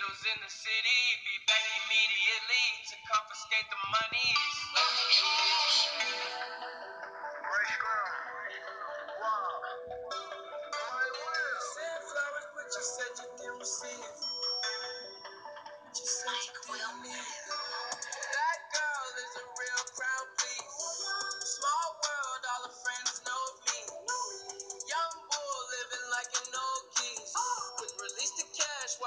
was in the city, be back immediately to confiscate the monies.